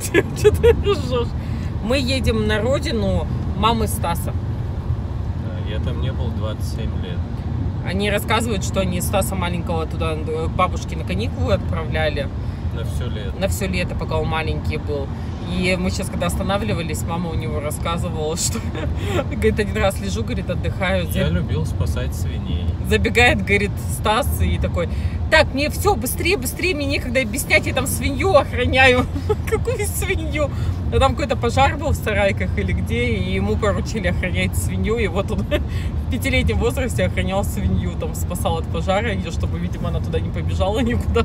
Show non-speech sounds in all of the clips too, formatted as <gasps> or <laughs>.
<laughs> Что ты ржешь? Мы едем на родину мамы Стаса. Да, Я там не был 27 лет. Они рассказывают, что они Стаса маленького туда э, к бабушке на каникулы отправляли На все лето. на все лето, пока он маленький был. И мы сейчас, когда останавливались, мама у него рассказывала, что <laughs> говорит, один раз лежу, говорит, отдыхаю, Я любил спасать свиней. забегает, говорит, Стас и такой, так, мне все, быстрее, быстрее, мне некогда объяснять, я там свинью охраняю. <laughs> Какую свинью? А там какой-то пожар был в сарайках или где, и ему поручили охранять свинью, и вот он <laughs> в пятилетнем возрасте охранял свинью, там спасал от пожара ее, чтобы, видимо, она туда не побежала никуда.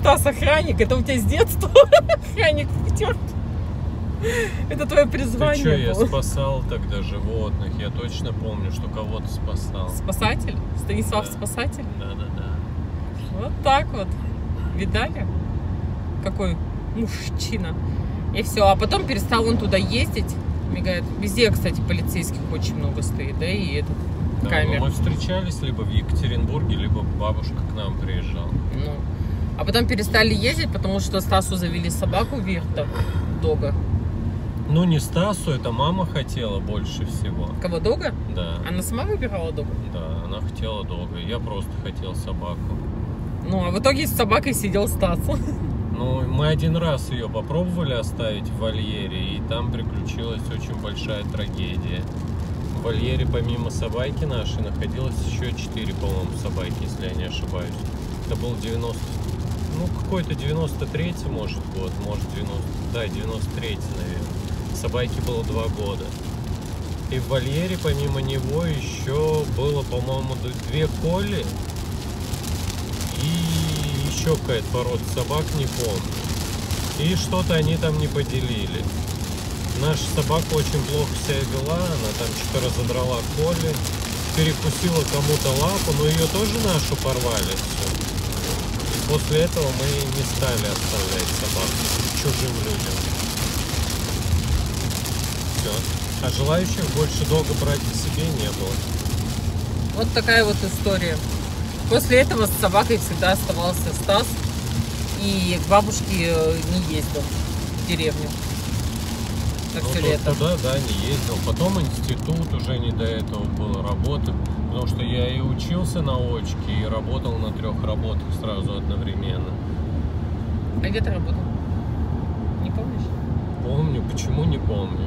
Стас, охранник, это у тебя с детства <laughs> охранник в пятерке. Это твое Ты что, призвание я спасал тогда животных. Я точно помню, что кого-то спасал. Спасатель? Станислав Да. Спасатель? Да-да-да. Вот так вот. Видали? Какой мужчина. И все. А потом перестал он туда ездить. Мигает. Везде, кстати, полицейских очень много стоит, да, и этот Да, камер. мы встречались либо в Екатеринбурге, либо бабушка к нам приезжала. Ну. А потом перестали ездить, потому что Стасу завели собаку Вирта, Дога. Ну, не Стасу, это мама хотела больше всего. Кого, Дога? Да, Она сама выбирала Дога? да, она хотела долго. Я просто хотел собаку. Ну, а в итоге с собакой сидел Стас. Ну, мы один раз ее попробовали оставить в вольере, и там приключилась очень большая трагедия. В вольере помимо собаки нашей находилось еще четыре, по-моему, собаки, если я не ошибаюсь. Это был 90... Ну, какой-то 93-й, может, год, может, 90... Да, 93-й, наверное. Собаке было два года. И в вольере помимо него еще было, по-моему, две коли и еще какая-то порода собак, не помню. И что-то они там не поделили. Наша собака очень плохо себя вела, она там что-то разодрала коли, перекусила кому-то лапу, но ее тоже нашу порвали. всё. После этого мы не стали оставлять собак чужим людям. Все. А желающих больше долго брать к себе не было. Вот такая вот история. После этого с собакой всегда оставался Стас. И к бабушке э, не ездил в деревню. На Ну, все то- лето. Туда, да, не ездил. Потом институт уже не до этого было работы. Потому что я и учился на очке, и работал на трех работах сразу одновременно. А где ты работал? Не помнишь? Помню, почему не помню.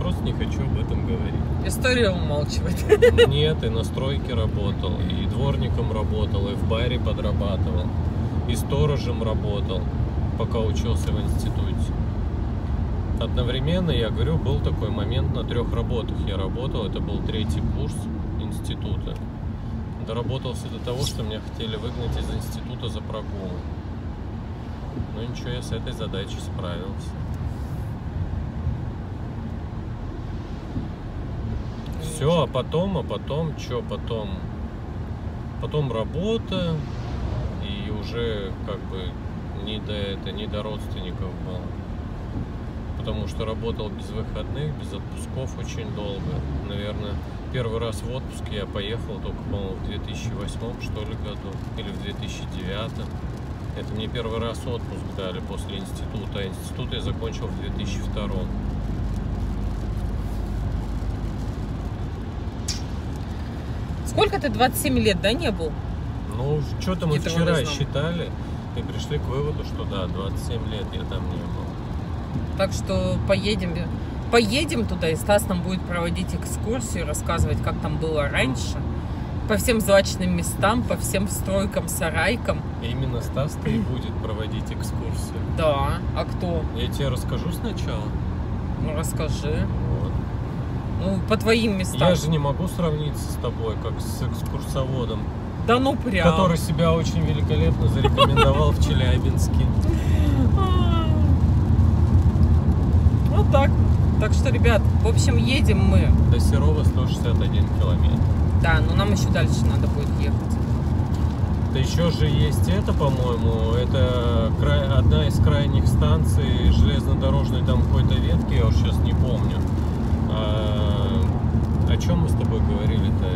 Просто не хочу об этом говорить. История умалчивает. <laughs> Нет, и на стройке работал, и дворником работал, и в баре подрабатывал, и сторожем работал, пока учился в институте. Одновременно, я говорю, был такой момент, на трех работах я работал, это был третий курс института. Доработался до того, что меня хотели выгнать из института за прогулы. Ну ничего, я с этой задачей справился. Все, а потом, а потом, что потом? Потом работа, и уже как бы не до это, не до родственников было. Потому что работал без выходных, без отпусков очень долго. Наверное, первый раз в отпуск я поехал только, по-моему, в 2008 что ли году, или в 2009. Это мне первый раз отпуск дали после института. А институт я закончил в 2002. Сколько ты? 27 лет, да, не был? Ну, что-то мы вчера считали и пришли к выводу, что да, 27 лет я там не был. Так что поедем. Поедем туда, и Стас нам будет проводить экскурсию, рассказывать, как там было раньше. По всем злачным местам, по всем стройкам, сарайкам. И именно Стас-то и будет проводить экскурсию. Да, а кто? Я тебе расскажу сначала. Ну, расскажи. Вот. Ну, по твоим местам. Я же не могу сравниться с тобой, как с экскурсоводом, Да ну прям. который себя очень великолепно зарекомендовал в Челябинске. <laughs> А. Вот так. Так что, ребят, в общем, едем мы. До Серова 161 километр. Да, но нам еще дальше надо будет ехать. Да еще же есть это, по-моему, это край- одна из крайних станций железнодорожной там какой-то ветки, я уж сейчас не помню. А, о чем мы с тобой говорили-то?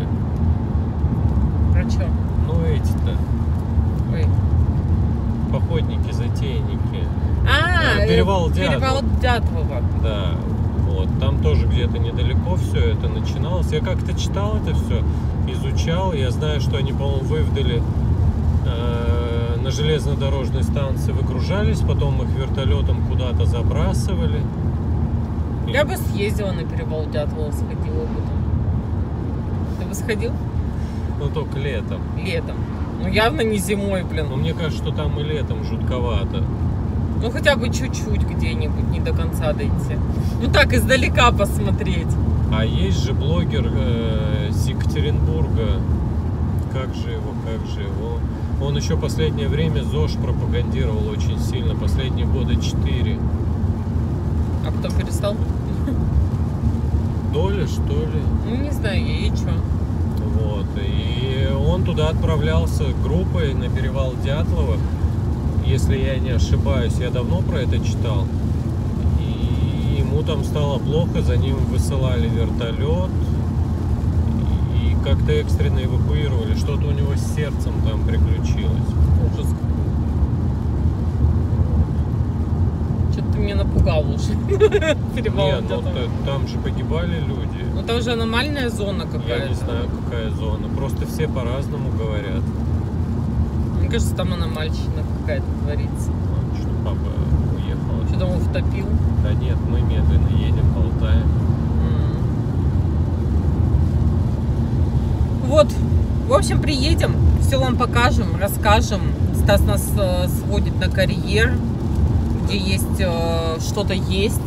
Про что? Ну эти-то, Ой. походники, затейники. А, Э, перевал Дятлова. Перевал Дятлова. Да, вот, там тоже где-то недалеко все это начиналось. Я как-то читал это все, изучал. Я знаю, что они, по-моему, вывдали э, на железнодорожной станции выгружались, потом их вертолетом куда-то забрасывали. Я бы съездила на перевал Дятлова, сходила бы там. Ты бы сходил? Ну, только летом. Летом. Ну, явно не зимой, блин. Но мне кажется, что там и летом жутковато. Ну, хотя бы чуть-чуть где-нибудь, не до конца дойти. Ну, так, издалека посмотреть. А есть же блогер э, с Екатеринбурга. Как же его, как же его. Он еще последнее время ЗОЖ пропагандировал очень сильно, последние года четыре. А потом перестал? Доля, что ли? Ну, не знаю, и чё. Вот. И он туда отправлялся группой на перевал Дятлова. Если я не ошибаюсь, я давно про это читал. И ему там стало плохо, за ним высылали вертолет. И как-то экстренно эвакуировали. Что-то у него с сердцем там приключилось. Ужас. Что-то ты меня напугал уже. <laughs> Перевал Нет, ну там же погибали люди. Ну, там же аномальная зона Я какая-то. не знаю, какая зона. Просто все по-разному говорят. Мне кажется, там аномальщина какая-то творится. Что папа уехал. Что там его втопил? Да нет, мы медленно едем, болтаем. Вот, в общем, приедем, все вам покажем, расскажем. Стас нас э, сводит на карьер, где есть э, что-то есть,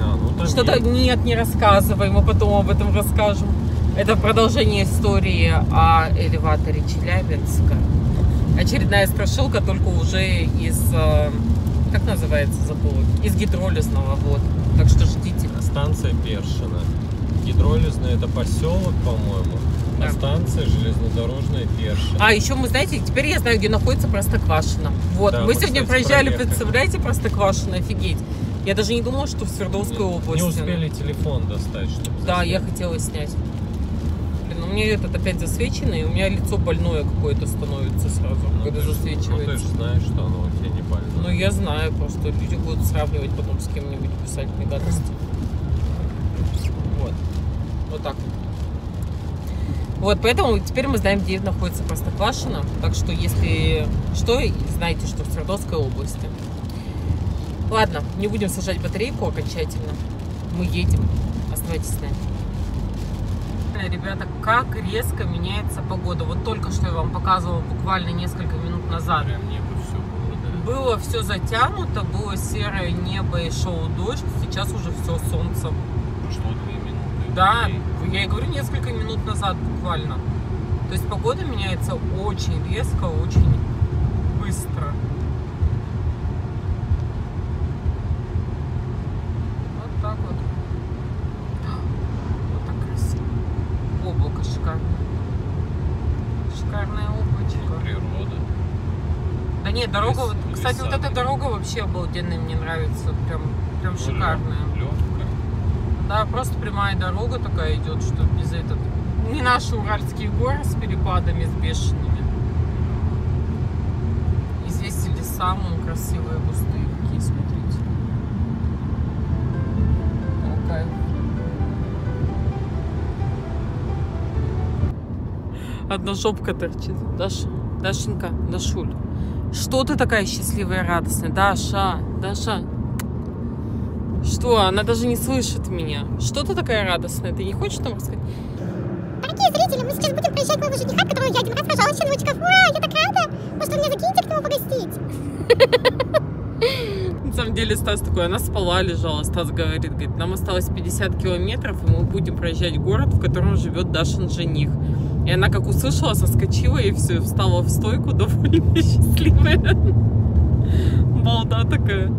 А, ну что-то нет, не рассказывай, мы потом об этом расскажем. Это продолжение истории о элеваторе Челябинска. Очередная страшилка, только уже из, э, как называется, забыла, из гидролизного, вот. Так что ждите. Станция Першина. Гидролизная это поселок, по-моему. Да. А станция железнодорожная Першина. А еще мы, знаете, теперь я знаю, где находится Простоквашино. Вот, Да, мы мы, сегодня кстати, проезжали, проехали. представляете, Простоквашино, офигеть. Я даже не думала, что в Свердловской не, области. не успели телефон достать, чтобы Да, я хотела снять. Меня этот опять засвеченный, у меня лицо больное какое-то становится сразу, Ну, когда ты ж- Ну, ты засвечивается. же знаешь, что оно у тебя не больно. Ну, я знаю, просто люди будут сравнивать потом с кем-нибудь, писать мне гадости. Вот. Вот так вот. Вот, поэтому теперь мы знаем, где находится Простоквашино. Так что, если что, знаете, что в Свердловской области. Ладно, не будем сажать батарейку окончательно. Мы едем. Оставайтесь с нами. Ребята, как резко меняется погода. Вот только что я вам показывала буквально несколько минут назад. Прям небо все было, да. Было все затянуто, было серое небо и шел дождь. Сейчас уже все солнце. Прошло две минуты. Да, я и говорю несколько минут назад буквально. То есть погода меняется очень резко, очень быстро. Вот так вот. Вот так красиво. Облако шикарное. Шикарное облачко. Природа. Да нет, дорога, вот, Лес- кстати, вот леса. эта дорога вообще обалденная, мне нравится. Прям, прям шикарная. Легкая. Да, просто прямая дорога такая идет, что без этого. Не наши уральские горы с перепадами, с бешеными. И здесь и леса, вон красивые, густые какие, смотрите. Кайф. Одна жопка торчит. Даша, Дашенька, Дашуль. Что ты такая счастливая и радостная? Даша, Даша. Что? Она даже не слышит меня. Что ты такая радостная? Ты не хочешь нам рассказать? Дорогие зрители, мы сейчас будем проезжать моего жениха, которого я один раз рожала щеночков. Ура, я так рада! Может, вы меня закинете к нему погостить? <laughs> На самом деле Стас такой, она спала, лежала. Стас говорит, говорит, нам осталось 50 километров, и мы будем проезжать город, в котором живет Дашин жених. И она как услышала, соскочила и все, встала в стойку, довольно <laughs> счастливая. Балда такая.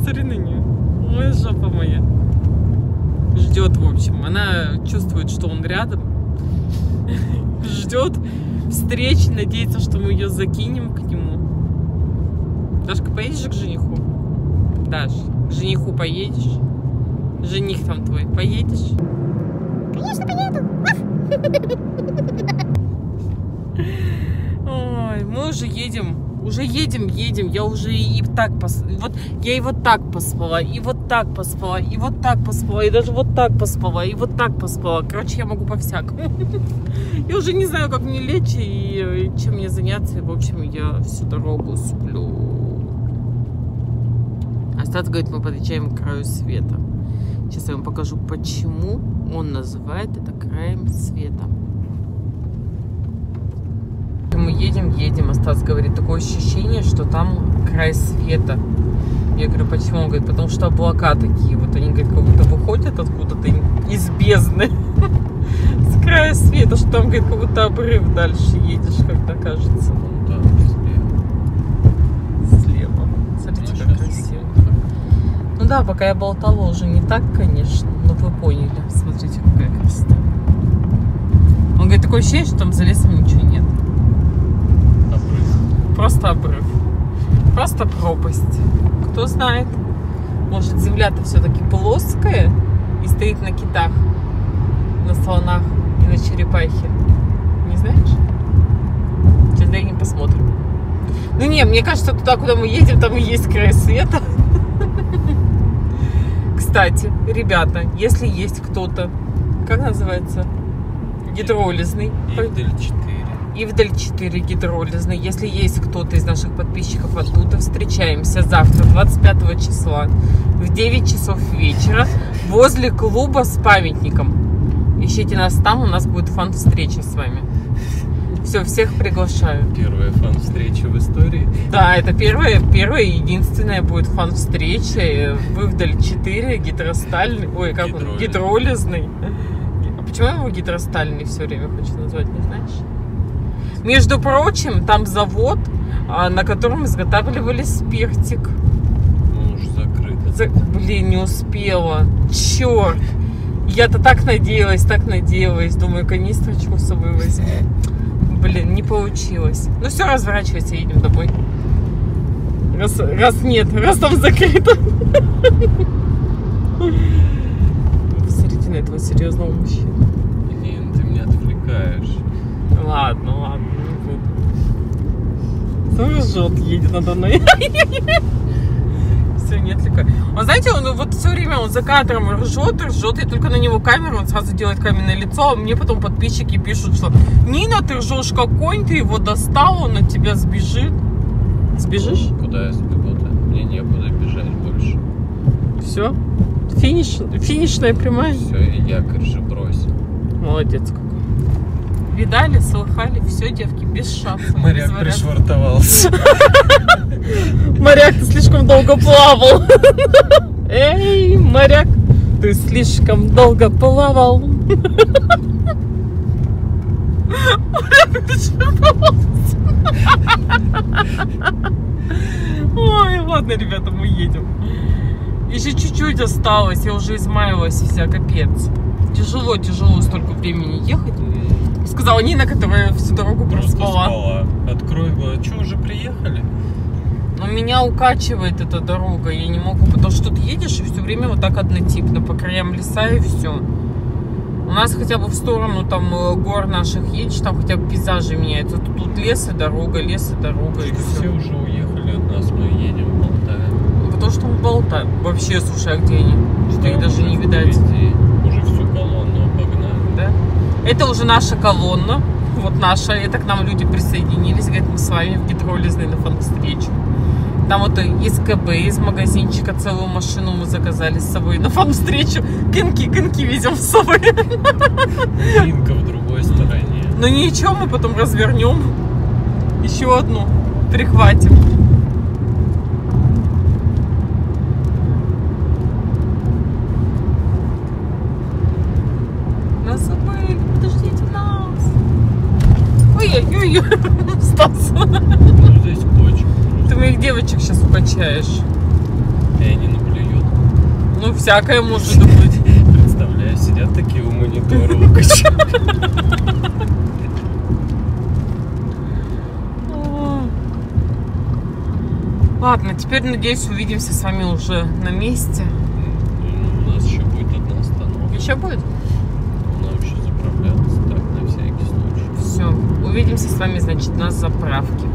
Смотри на нее. Ой, жопа моя. Ждет, в общем. Она чувствует, что он рядом. <laughs> Ждет встречи, надеется, что мы ее закинем к нему. Дашка, поедешь к жениху? Даш, к жениху поедешь? Жених там твой, поедешь? Конечно, поеду. Ой, мы уже едем Уже едем, едем. Я уже и так пос... Вот я и вот так поспала, и вот так поспала, и вот так поспала, и даже вот так поспала, и вот так поспала. Короче, я могу по-всякому. <laughs> Я уже не знаю, как мне лечь и чем мне заняться. И, в общем, я всю дорогу сплю. Остаться, говорит, мы подъезжаем к краю света. Сейчас я вам покажу, почему он называет это краем света. Мы едем, едем, а Стас говорит, такое ощущение, что там край света. Я говорю, почему? Он говорит, потому что облака такие, вот они, говорит, как будто выходят откуда-то из бездны. <laughs> С края света, что там, говорит, как будто обрыв дальше едешь, когда кажется. Там, слева. Смотрите, Ну, как красиво. Ну да, пока я болтала, уже не так, конечно, но вы поняли. Смотрите, какая красота. Он говорит, такое ощущение, что там за лесом ничего нет. Обрыв. Просто обрыв. Просто пропасть. Кто знает. Может, земля-то все-таки плоская и стоит на китах, на слонах и на черепахе. Не знаешь? Сейчас дай посмотрим. Ну не, мне кажется, туда, куда мы едем, там и есть край света. <laughs> Кстати, ребята, если есть кто-то, как называется, гидролизный, Ивдель 4. Ивдаль 4 гидролизный. Если есть кто-то из наших подписчиков оттуда, встречаемся завтра, 25 числа, в 9 часов вечера, возле клуба с памятником. Ищите нас там, у нас будет фан-встреча с вами. Все, всех приглашаю. Первая фан-встреча в истории. Да, это первая, первая и единственная будет фан-встреча в Ивдаль 4, гидростальный, ой, как он, Гидролизный. А почему я его гидростальный все время хочу назвать, не знаешь? Между прочим, там завод, а, на котором изготавливали спиртик. Ну, уж закрыто. За- Блин, не успела. Черт. Я-то так надеялась, так надеялась. Думаю, канистрочку с собой возьму. Блин, не получилось. Ну все, разворачивайся, едем домой. Раз, раз нет, раз там закрыто. Посмотрите на этого серьезного мужчину. Блин, ты меня отвлекаешь. Ладно, ладно, не буду. Ржет, едет надо мной. <laughs> Не отвлекай. Он, знаете, он вот все время он за кадром ржет, ржет. Я только на него камеру, он сразу делает каменное лицо, а мне потом подписчики пишут, что Нина, ты ржешь как конь, ты его достал, он от тебя сбежит. Сбежишь? Куда я сбегу-то? Мне некуда бежать больше. Все. Финиш, финишная прямая. Все, и якорь же бросил. Молодец какой. Видали, слыхали, все, девки, без шансов. Моряк вариантов. пришвартовался. <laughs> Моряк, ты слишком долго плавал. <laughs> Эй, моряк, ты слишком долго плавал. <laughs> Ой, ладно, ребята, мы едем. Еще чуть-чуть осталось, я уже измаялась вся, капец. Тяжело, тяжело столько времени ехать. Сказала Нина, которая всю дорогу проспала. спала. Открой глаза. Че, уже приехали? Но меня укачивает эта дорога, я не могу, потому что тут едешь и все время вот так однотипно, по краям леса и все. У нас хотя бы в сторону там э, гор наших едешь, там хотя бы пейзажи меняются. Тут, тут лес и дорога, лес и дорога и все все. уже уехали от нас, мы едем, болтаем. Потому что мы болтаем. Вообще, слушай, а где они? Что их даже не видать. Впереди. Уже всю колонну обогнали. Да? Это уже наша колонна. Вот наша. Это к нам люди присоединились. Говорят, мы с вами в гидролизной на фан-встречу. Там вот из КБ, из магазинчика целую машину мы заказали с собой на фан-встречу. Коньки, коньки везем с собой. Инка в другой стороне. Но ничего, мы потом развернем. Еще одну прихватим. Нас забыли, подождите нас. Ой-ой-ой, Стас, Ну, здесь кочек. ты моих девочек сейчас укачаешь. И они наплюют. Ну, всякое может быть. Представляю, сидят такие у монитора укачают. Ладно, теперь, надеюсь, увидимся с вами уже на месте. Ну, У нас еще будет одна остановка. Еще будет? Нам еще заправляться, так, на всякий случай. Все. Увидимся с вами, значит, на заправке.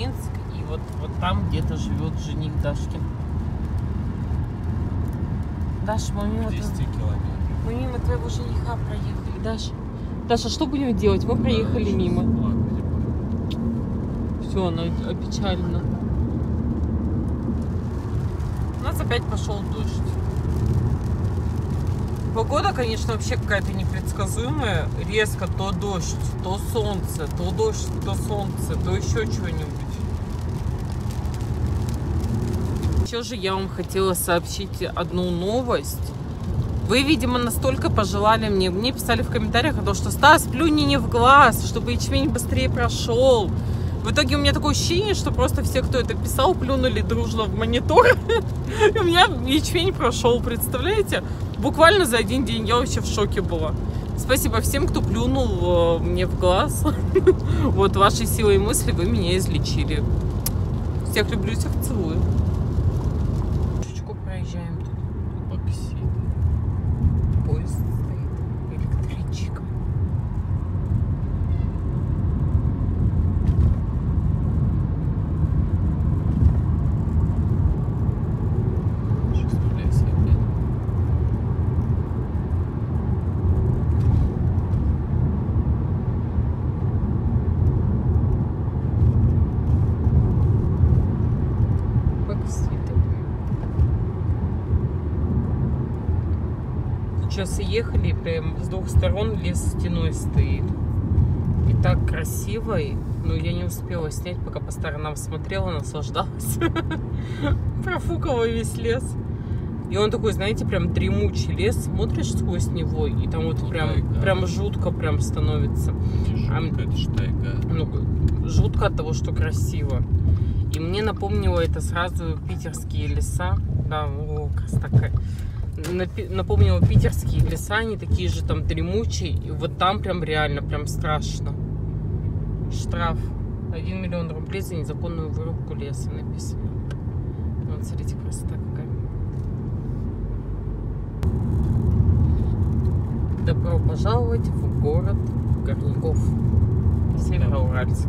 Минск, и вот, вот там где-то живет жених Дашкин. Даша, мы мимо, 200 твоего- мы мимо твоего жениха проехали, Даша. Даша, что будем делать? Мы проехали мимо. Все, она опечалена. У нас опять пошел дождь. Погода, конечно, вообще какая-то непредсказуемая. Резко то дождь, то солнце, то дождь, то солнце, то еще чего-нибудь. Еще же я вам хотела сообщить одну новость. Вы, видимо, настолько пожелали мне, мне писали в комментариях о том, что Стас, плюни не в глаз, чтобы ячмень быстрее прошел. В итоге у меня такое ощущение, что просто все, кто это писал, плюнули дружно в монитор. <laughs> И у меня ячмень прошел, представляете? Буквально за один день я вообще в шоке была. Спасибо всем, кто плюнул э, мне в глаз. <laughs> Вот вашей силой мысли вы меня излечили. Всех люблю, всех целую. Чуть-чуть проезжаем тут. Боксит. Поезд стоит. Электричка. Сейчас в лес опять. Бокситы. Сейчас ехали, прям с двух сторон лес стеной стоит. И так красиво, но я не успела снять, пока по сторонам смотрела, наслаждалась. <laughs> Профукала весь лес. И он такой, знаете, прям дремучий лес, смотришь сквозь него, и там вот прям, Тайга. прям жутко прям становится. Не А жутко, это ж тайга. ну, жутко от того, что красиво. И мне напомнило это сразу питерские леса. Да, о, красота какая. Напомнило питерские леса, они такие же там дремучие. И вот там прям реально, прям страшно. Штраф. 1 миллион рублей за незаконную вырубку леса написано. Вот, смотрите, красота какая. Добро пожаловать в город Горняков. Североуральск.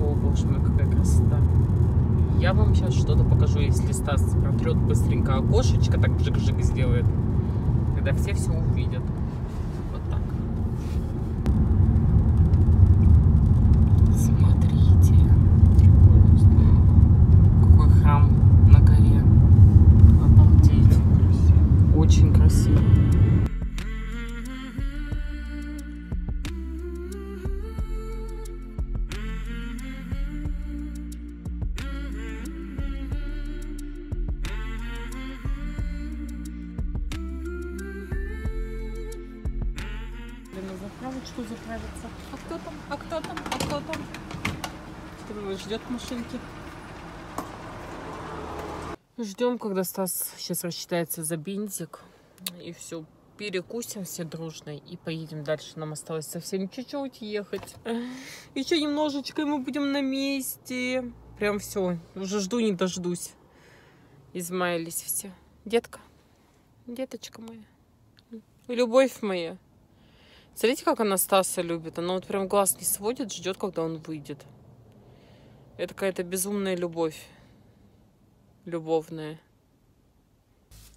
О, боже мой, какая красота. Я вам сейчас что-то покажу, если Стас протрет быстренько окошечко, так бжик-бжик сделает. Когда все все увидят. Заправочку заправиться. А кто там? А кто там? А кто там? Кто ждет машинки? Ждем, когда Стас сейчас рассчитается за бензик. И все, перекусим все дружно и поедем дальше. Нам осталось совсем чуть-чуть ехать. Еще немножечко, и мы будем на месте. Прям все, уже жду, не дождусь. Измаялись все. Детка, деточка моя, любовь моя. Смотрите, как она Стаса любит. Она вот прям глаз не сводит, ждет, когда он выйдет. Это какая-то безумная любовь. Любовная.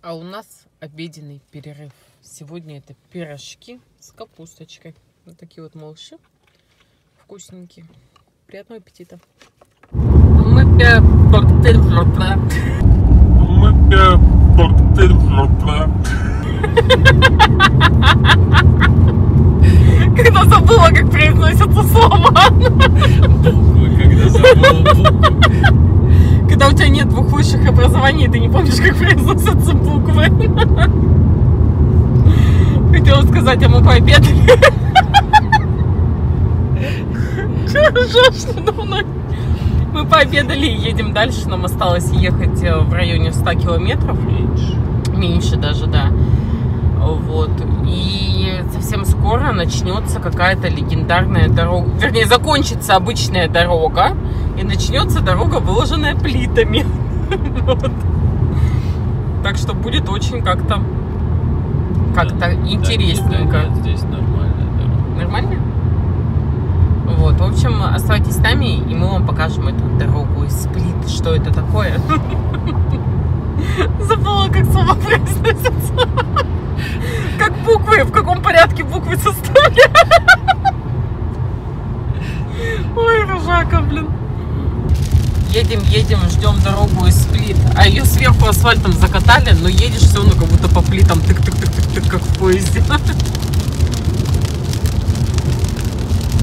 А у нас обеденный перерыв. Сегодня это пирожки с капусточкой. Вот такие вот малыши. Вкусненькие. Приятного аппетита. Мы <laughs> Когда забыла, как произносится слово. Буквы, когда буквы. Когда у тебя нет двух высших образований, ты не помнишь, как произносятся буквы. Хотела сказать, а мы пообедали. Хорошо, что мной. Мы пообедали и едем дальше. Нам осталось ехать э, в районе 100 километров. Меньше. Меньше даже, да. Вот. И совсем скоро начнется какая-то легендарная дорога. Вернее, закончится обычная дорога. И начнется дорога, выложенная плитами. <laughs> Вот. Так что будет очень как-то как-то Да, интересненько. Да, нет, здесь нормальная дорога. Нормально? Вот, в общем, оставайтесь с нами, и мы вам покажем эту дорогу из Сплит, что это такое. <laughs> Забыла, как слова произносятся. Как буквы, состоят. Ой, ржака, блин. Едем, едем, ждем дорогу из Сплит. А ее сверху асфальтом закатали, но едешь все равно как будто по плитам тык-тык-тык-тык, как в поезде.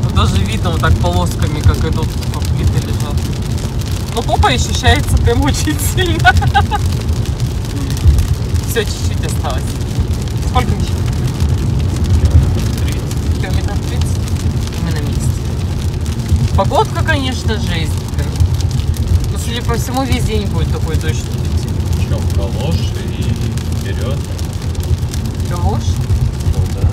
Вот Даже видно вот так полосками, как идут по плиты лежат. Но попа ощущается прям очень сильно. Все, чуть-чуть осталось. Сколько еще? Километров 30. И мы на месте. Погодка, конечно, блин. Но, судя по всему, весь день будет такой дождь. Чем калоши и вперед. Галош? Ну да.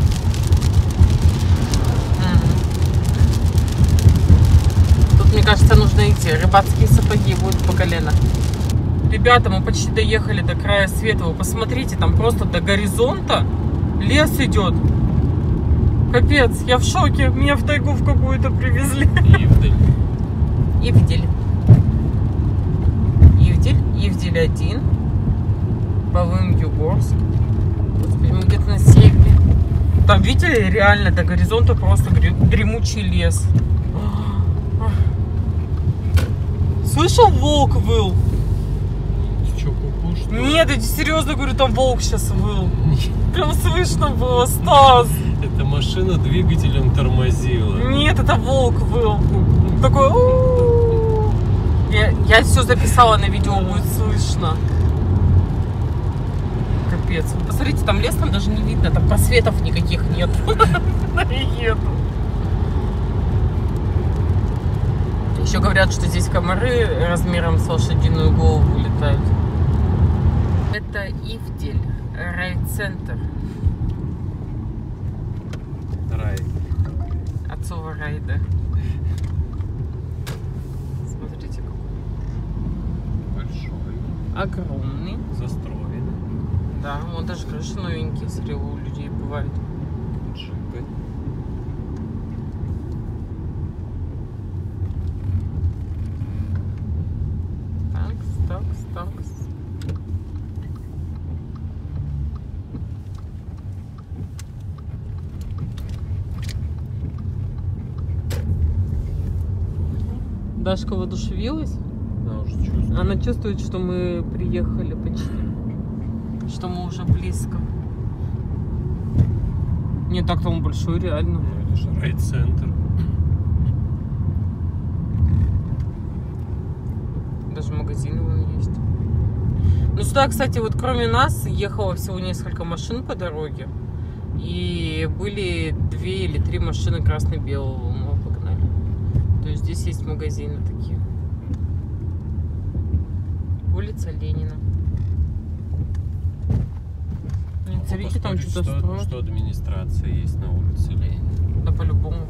Тут, мне кажется, нужно идти. Рыбацкие сапоги будут по колено. Ребята, мы почти доехали до края света. Вы посмотрите, там просто до горизонта лес идет. Капец, я в шоке. Меня в тайгу в какую-то привезли. Ивдель. Ивдель. Ивдель. Ивдель 1. Павым Югорск. Господи, мы где-то на севере. Там, видели, реально до горизонта просто дремучий лес. <gasps> Слышал, волк выл? Что? Нет, я серьезно говорю, там волк сейчас выл. Прям слышно было, Стас. Эта машина двигателем тормозила. Нет, это волк был. Такой... Я, я все записала на видео, будет слышно. Капец. Посмотрите, там лес, там даже не видно, там просветов никаких нет. <laughs> Еду. Еще говорят, что здесь комары размером с лошадиную голову летают. Это Ивдель, райцентр. Рай. Отцова райда. Смотрите, какой Большой. огромный. Застроен. Да, он даже крыши новенькие, смотри, у людей бывает. Дашка воодушевилась. Она уже чувствует. Она чувствует, что мы приехали почти. Что мы уже близко. Не так-то он большой, реально. Ну, это же райцентр. Даже магазины вон есть. Ну сюда, кстати, вот кроме нас ехало всего несколько машин по дороге. И были две или три машины красно-белого. Здесь есть магазины такие. Улица Ленина. Могу Смотрите, там что-то что, строят. что администрация есть на улице Ленина. Да по-любому.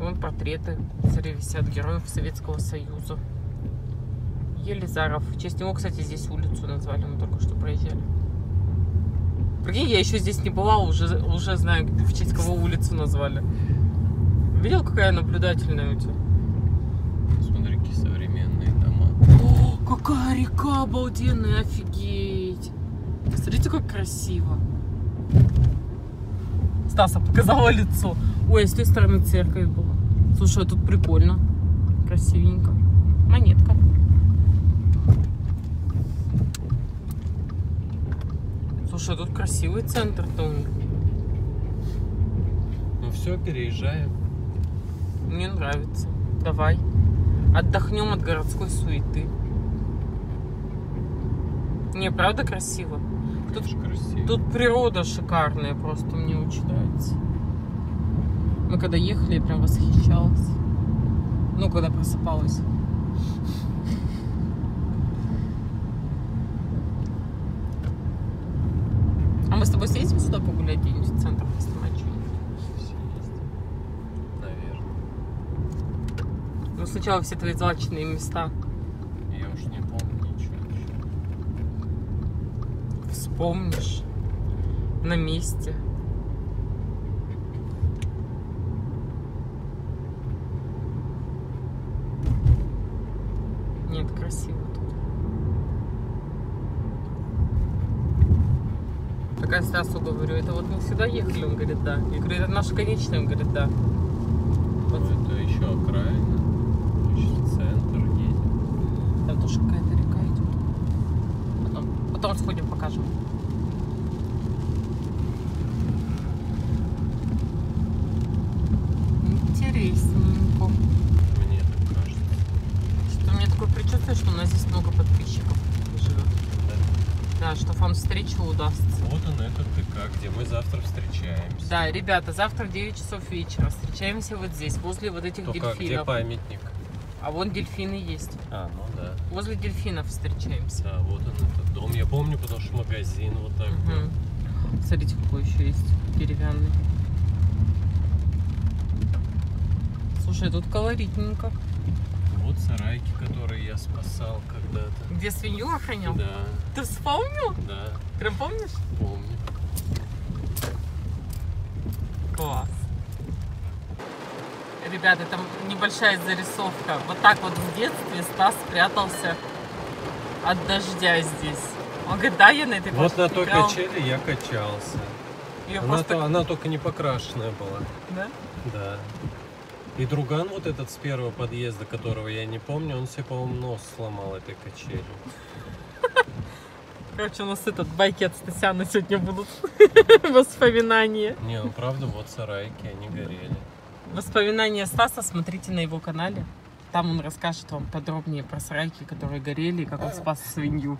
Вон портреты, смотри, висят героев Советского Союза. Елизаров. В честь него, кстати, здесь улицу назвали, мы только что проезжали. Прикинь, я еще здесь не была, уже, уже знаю, в честь кого улицу назвали. Видел, какая наблюдательная у тебя? Смотри, какие современные дома. О, какая река обалденная, офигеть. Смотрите, как красиво. Стаса показала лицо. Ой, а с той стороны церковь была. Слушай, а тут прикольно. Красивенько. Монетка. Слушай, тут красивый центр-то. Ну все, переезжаем. Мне нравится. Давай. Отдохнем от городской суеты. Не, правда красиво? Тут красиво. Тут природа шикарная, просто мне очень нравится. Мы когда ехали, я прям восхищалась. Ну, когда просыпалась. Мы с тобой съездим сюда погулять где-нибудь в центр, поснимать что-нибудь? Наверное. Ну, сначала все твои злачные места Я уж не помню ничего еще. вспомнишь на месте. это красиво тут. Так я Стасу говорю, это вот мы сюда ехали? Он говорит, да. Я говорю, это наша конечная? Он говорит, да. Вот Ну, это еще окраина. Еще центр едем. там тоже какая-то река идет. Потом, потом сходим, покажем. Интересненько. Мне так кажется. Что у меня такое предчувствие, что у нас здесь много подписчиков. Да, что вам встреча удастся. Вот он этот ТК, где мы завтра встречаемся. Да, ребята, завтра в 9 часов вечера встречаемся вот здесь, возле вот этих Только где дельфинов. памятник? А вон дельфины есть. А, ну да. Возле дельфинов встречаемся. Да, вот он этот дом. Я помню, потому что магазин вот так был. Мгм. Смотрите, какой еще есть деревянный. Слушай, тут колоритненько. Вот сарайки, которые я спасал когда-то. Где свинью охранял? Да, Ты вспомнил? да, Прям помнишь? помню. Класс. Ребята, там небольшая зарисовка. Вот так вот в детстве Стас прятался от дождя здесь. Он говорит, да, я на этой Вот на той играл». качели я качался. Она, просто... то- она только не покрашенная была. Да? Да. И друган вот этот с первого подъезда, которого я не помню, он себе, по-моему, нос сломал этой качели. Короче, у нас этот байки от Стасяна сегодня будут. <laughs> Воспоминания. Не, ну правда, вот сарайки, они горели. Воспоминания Стаса смотрите на его канале. Там он расскажет вам подробнее про сарайки, которые горели, и как он спас свинью.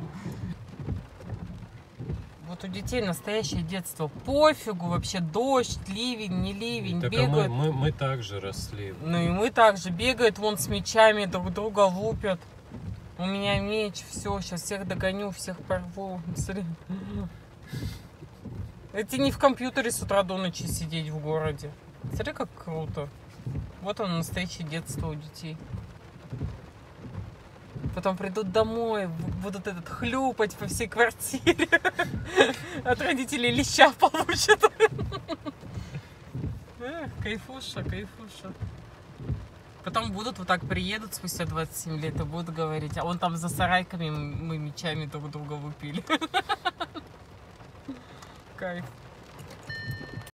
Вот у детей настоящее детство. Пофигу вообще, дождь, ливень, не ливень, Так а мы, бегают. мы, мы также росли. Ну и мы также бегают вон с мечами, друг друга лупят. У меня меч, все, сейчас всех догоню, всех порву. Смотри. Это не в компьютере с утра до ночи сидеть в городе. Смотри, как круто. Вот оно, настоящее детство у детей. Потом придут домой, будут этот хлюпать по всей квартире. <laughs> От родителей леща получат. <laughs> Эх, кайфуша, кайфуша. Потом будут вот так приедут спустя 27 лет и будут говорить, а он там за сарайками мы мечами друг друга выпили. <laughs> Кайф.